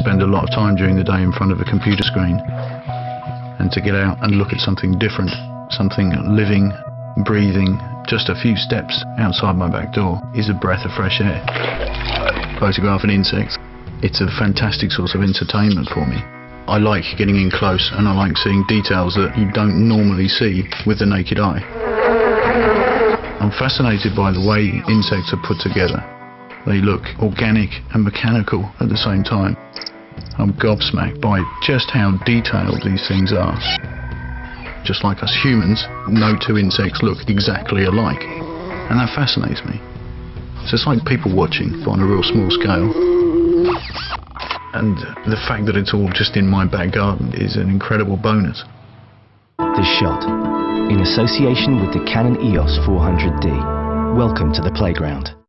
spend a lot of time during the day in front of a computer screen. And to get out and look at something different, something living, breathing, just a few steps outside my back door is a breath of fresh air. Photographing insects, it's a fantastic source of entertainment for me. I like getting in close and I like seeing details that you don't normally see with the naked eye. I'm fascinated by the way insects are put together. They look organic and mechanical at the same time. I'm gobsmacked by just how detailed these things are. Just like us humans, no two insects look exactly alike. And that fascinates me. So it's like people watching, but on a real small scale. And the fact that it's all just in my back garden is an incredible bonus. The Shot, in association with the Canon EOS 400D. Welcome to the playground.